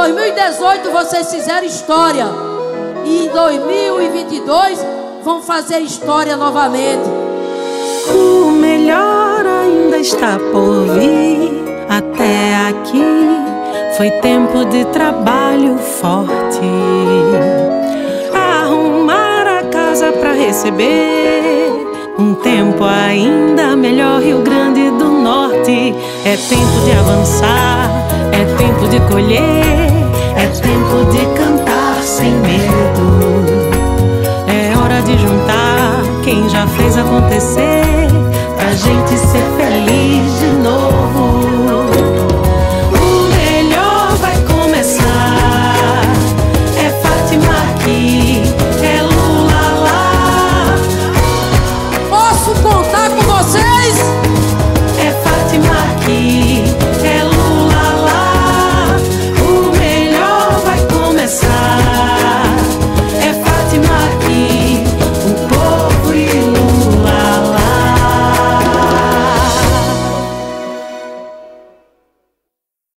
2018 vocês fizeram história. E em 2022 vão fazer história novamente. O melhor ainda está por vir. Até aqui foi tempo de trabalho forte. Arrumar a casa para receber. Um tempo ainda melhor, Rio Grande do Norte. É tempo de avançar, é tempo de colher, tempo de cantar sem medo. É hora de juntar quem já fez acontecer, pra gente ser feliz de novo.